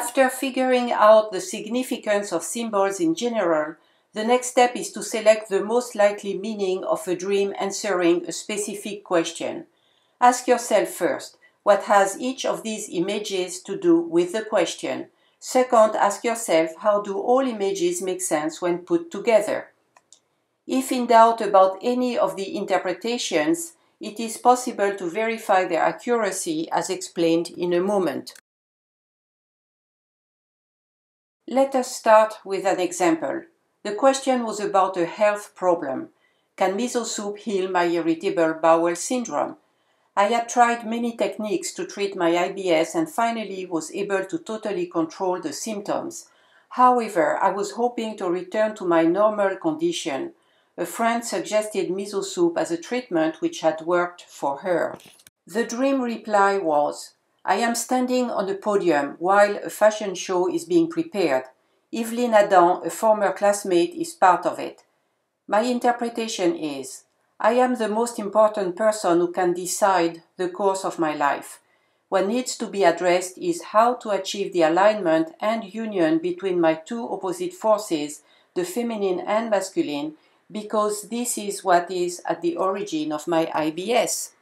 After figuring out the significance of symbols in general, the next step is to select the most likely meaning of a dream answering a specific question. Ask yourself first, what has each of these images to do with the question? Second, ask yourself, how do all images make sense when put together? If in doubt about any of the interpretations, it is possible to verify their accuracy as explained in a moment. Let us start with an example. The question was about a health problem. Can miso soup heal my irritable bowel syndrome? I had tried many techniques to treat my IBS and finally was able to totally control the symptoms. However, I was hoping to return to my normal condition. A friend suggested miso soup as a treatment which had worked for her. The dream reply was I am standing on a podium while a fashion show is being prepared. Evelyn Adam, a former classmate, is part of it. My interpretation is I am the most important person who can decide the course of my life. What needs to be addressed is how to achieve the alignment and union between my two opposite forces, the feminine and masculine, because this is what is at the origin of my IBS.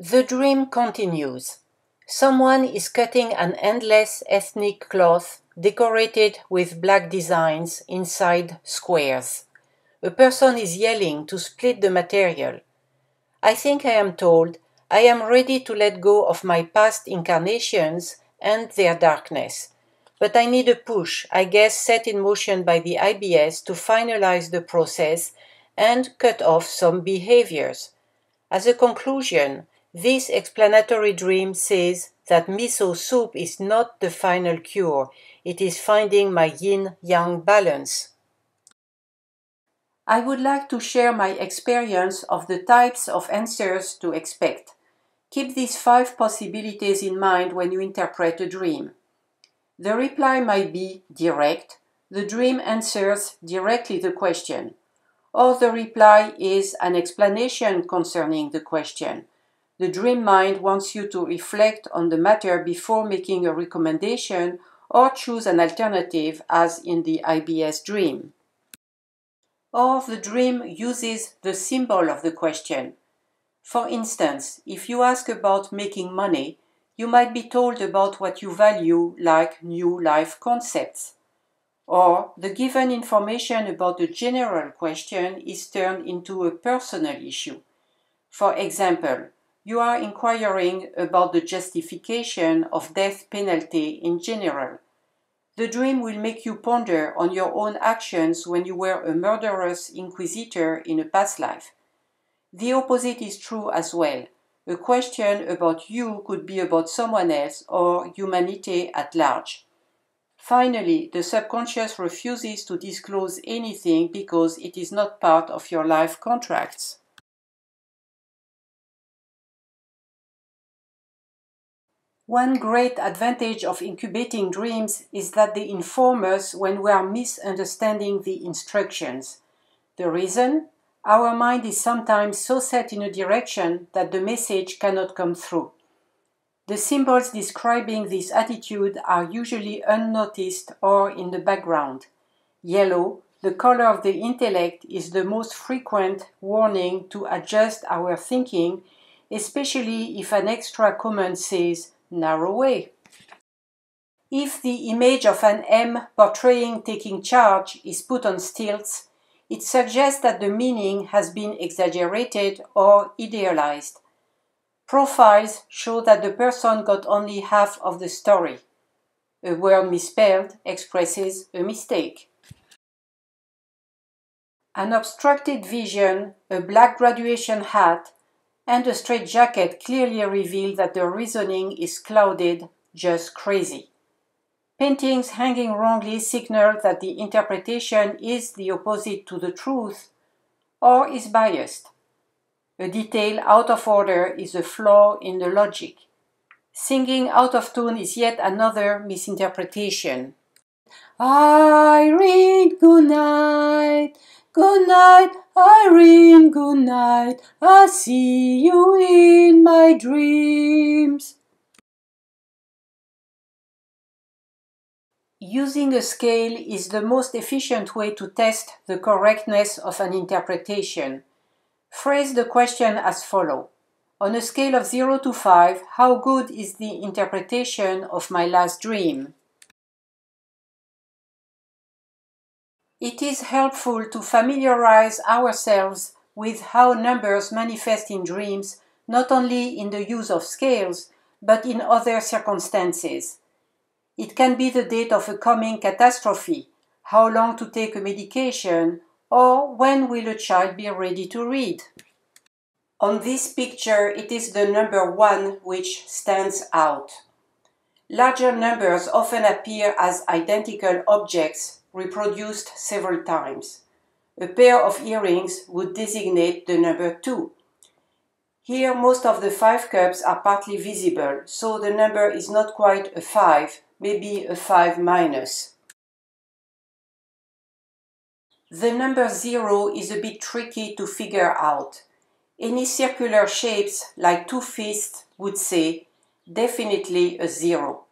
The dream continues. Someone is cutting an endless ethnic cloth decorated with black designs inside squares. A person is yelling to split the material. I think I am told I am ready to let go of my past incarnations and their darkness. But I need a push, I guess set in motion by the IBS to finalize the process and cut off some behaviors. As a conclusion, this explanatory dream says that miso soup is not the final cure, it is finding my yin yang balance. I would like to share my experience of the types of answers to expect. Keep these five possibilities in mind when you interpret a dream. The reply might be direct, the dream answers directly the question, or the reply is an explanation concerning the question the dream mind wants you to reflect on the matter before making a recommendation or choose an alternative, as in the IBS dream. Or the dream uses the symbol of the question. For instance, if you ask about making money, you might be told about what you value, like new life concepts. Or the given information about the general question is turned into a personal issue. For example, you are inquiring about the justification of death penalty in general. The dream will make you ponder on your own actions when you were a murderous inquisitor in a past life. The opposite is true as well. A question about you could be about someone else or humanity at large. Finally, the subconscious refuses to disclose anything because it is not part of your life contracts. One great advantage of incubating dreams is that they inform us when we are misunderstanding the instructions. The reason? Our mind is sometimes so set in a direction that the message cannot come through. The symbols describing this attitude are usually unnoticed or in the background. Yellow, the color of the intellect, is the most frequent warning to adjust our thinking, especially if an extra comment says, narrow way. If the image of an M portraying taking charge is put on stilts, it suggests that the meaning has been exaggerated or idealized. Profiles show that the person got only half of the story. A word misspelled expresses a mistake. An obstructed vision, a black graduation hat, and a straight jacket clearly reveal that the reasoning is clouded, just crazy. Paintings hanging wrongly signal that the interpretation is the opposite to the truth or is biased. A detail out of order is a flaw in the logic. Singing out of tune is yet another misinterpretation. Irene, good night. Good night, Irene, good night. I see you in my dreams. Using a scale is the most efficient way to test the correctness of an interpretation. Phrase the question as follows. On a scale of 0 to 5, how good is the interpretation of my last dream? It is helpful to familiarize ourselves with how numbers manifest in dreams, not only in the use of scales, but in other circumstances. It can be the date of a coming catastrophe, how long to take a medication, or when will a child be ready to read. On this picture, it is the number 1 which stands out. Larger numbers often appear as identical objects reproduced several times. A pair of earrings would designate the number 2. Here, most of the 5 cups are partly visible, so the number is not quite a 5, maybe a 5 minus. The number 0 is a bit tricky to figure out. Any circular shapes like two fists would say definitely a 0.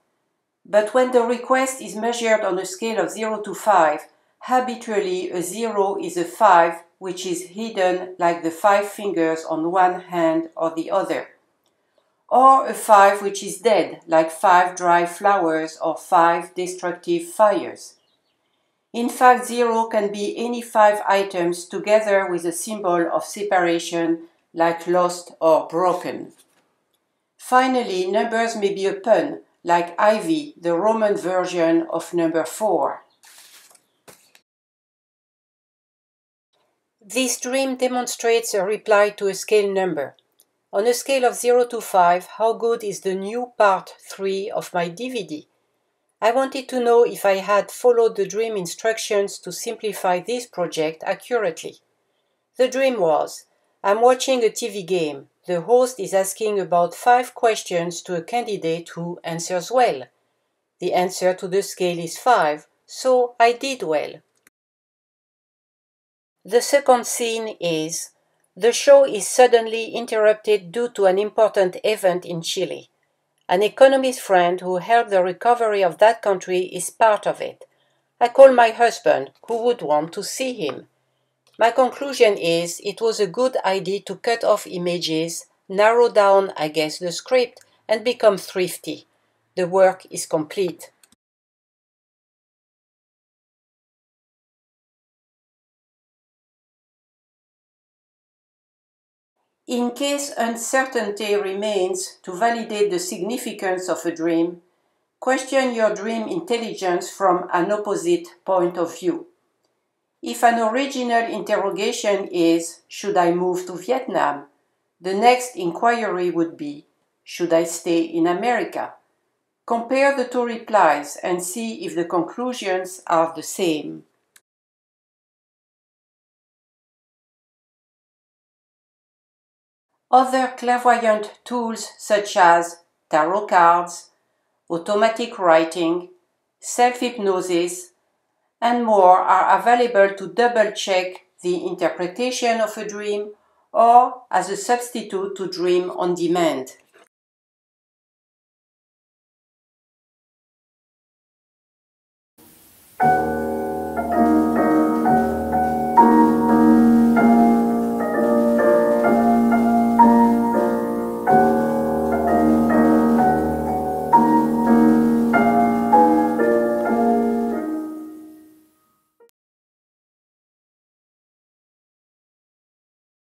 But when the request is measured on a scale of 0 to 5, habitually a 0 is a 5 which is hidden like the five fingers on one hand or the other or a five which is dead, like five dry flowers or five destructive fires. In fact, zero can be any five items together with a symbol of separation, like lost or broken. Finally, numbers may be a pun, like ivy, the Roman version of number four. This dream demonstrates a reply to a scale number. On a scale of 0 to 5, how good is the new part 3 of my DVD? I wanted to know if I had followed the dream instructions to simplify this project accurately. The dream was I'm watching a TV game. The host is asking about five questions to a candidate who answers well. The answer to the scale is 5, so I did well. The second scene is the show is suddenly interrupted due to an important event in Chile. An economist friend who helped the recovery of that country is part of it. I call my husband, who would want to see him. My conclusion is it was a good idea to cut off images, narrow down, I guess, the script, and become thrifty. The work is complete. In case uncertainty remains to validate the significance of a dream, question your dream intelligence from an opposite point of view. If an original interrogation is, Should I move to Vietnam? the next inquiry would be, Should I stay in America? Compare the two replies and see if the conclusions are the same. Other clairvoyant tools such as tarot cards, automatic writing, self hypnosis, and more are available to double check the interpretation of a dream or as a substitute to dream on demand.